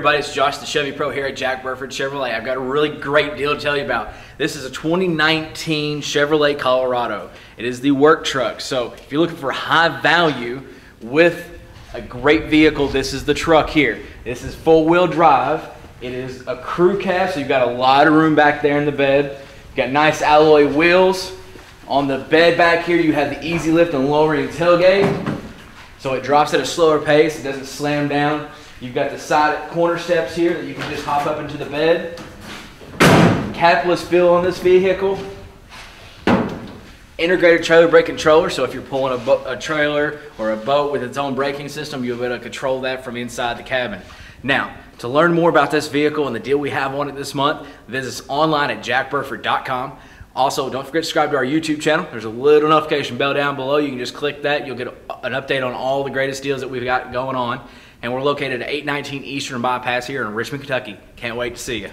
everybody, it's Josh the Chevy Pro here at Jack Burford Chevrolet. I've got a really great deal to tell you about. This is a 2019 Chevrolet Colorado. It is the work truck. So if you're looking for high value with a great vehicle, this is the truck here. This is four wheel drive. It is a crew cab, so you've got a lot of room back there in the bed. You've got nice alloy wheels. On the bed back here, you have the easy lift and lowering tailgate. So it drops at a slower pace, it doesn't slam down. You've got the side corner steps here that you can just hop up into the bed. Capless fuel on this vehicle. Integrated trailer brake controller, so if you're pulling a, a trailer or a boat with its own braking system, you'll be able to control that from inside the cabin. Now, to learn more about this vehicle and the deal we have on it this month, visit us online at jackburford.com. Also, don't forget to subscribe to our YouTube channel. There's a little notification bell down below. You can just click that. You'll get an update on all the greatest deals that we've got going on. And we're located at 819 Eastern Bypass here in Richmond, Kentucky. Can't wait to see you.